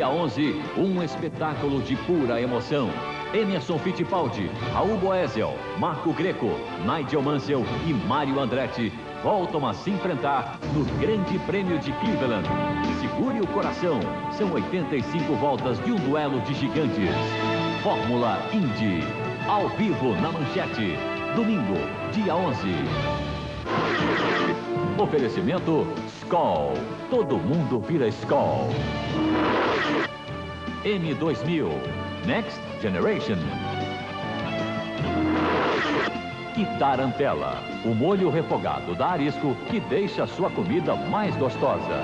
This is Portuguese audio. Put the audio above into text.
Dia 11, um espetáculo de pura emoção. Emerson Fittipaldi, Raul Boesel, Marco Greco, Nigel Mansell e Mário Andretti voltam a se enfrentar no Grande Prêmio de Cleveland. Segure o coração, são 85 voltas de um duelo de gigantes. Fórmula Indy, ao vivo na manchete, domingo, dia 11. Oferecimento Skoll. Todo mundo vira Skoll. M2000. Next Generation. E Tarantela. O molho refogado da Arisco que deixa a sua comida mais gostosa.